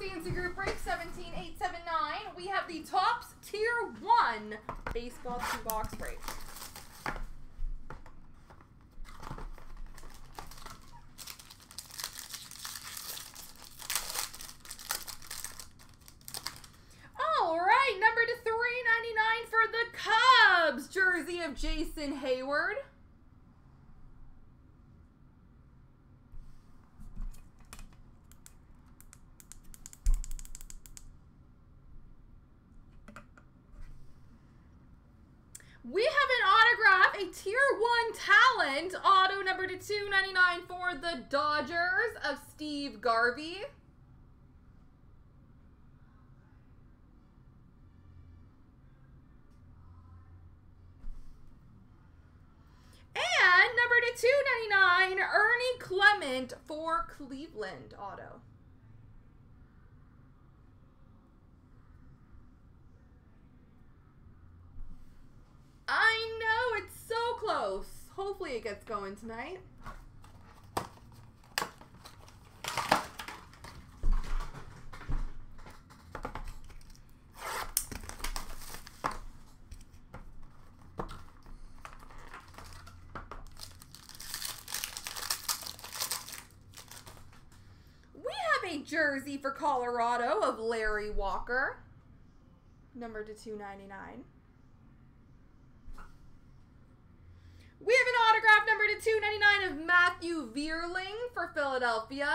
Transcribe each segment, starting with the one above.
CNC Group Break 17879. We have the Topps Tier 1 Baseball 2 Box Break. All right, number to 399 for the Cubs. Jersey of Jason Heyward. We have an autograph, a tier one talent, auto number to 299 for the Dodgers of Steve Garvey. And number to 299, Ernie Clement for Cleveland auto. Close. Hopefully it gets going tonight. We have a jersey for Colorado of Larry Walker. Number to 299. We have an autograph number to 299 of Matthew Vierling for Philadelphia.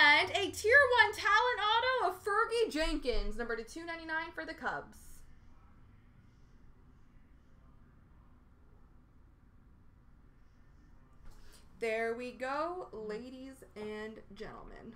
And a tier 1 talent auto of Fergie Jenkins, number to 299 for the Cubs. There we go, ladies and gentlemen.